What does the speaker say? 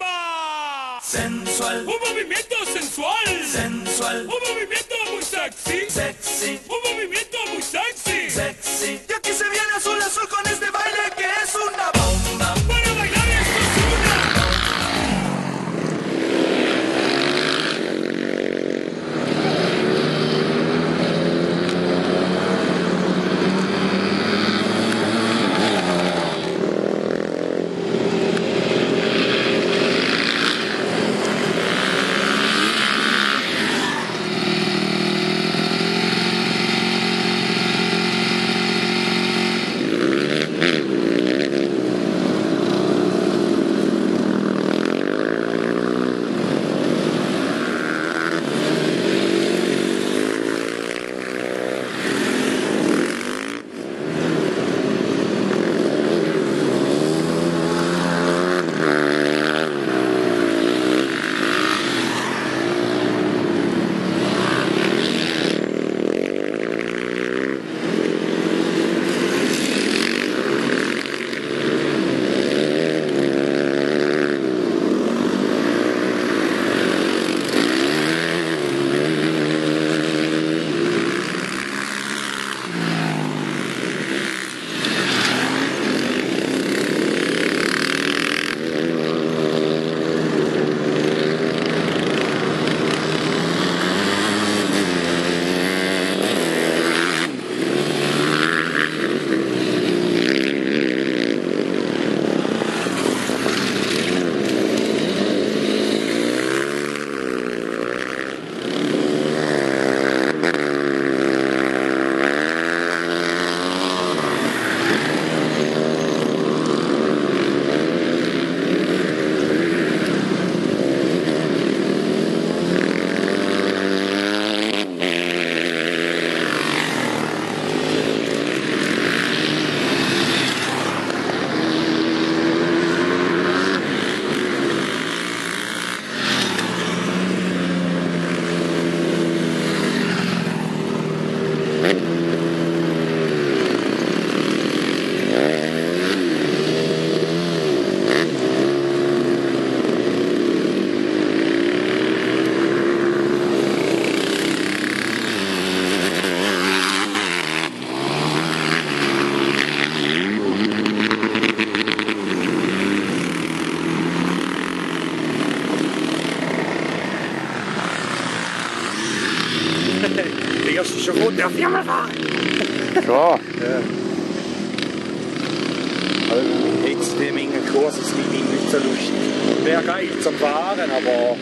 ¡Bomba! Sensual, Un movimiento sensual. sensual, Un movimiento muy sexy. sexy, Un movimiento muy sexy. sexy. Y aquí se viene azul azul con este baile que es una Chevron der Firma fahren. Ja, Also, extrem engen Kurs ist wie nicht so lustig. Wäre geil zum Fahren, aber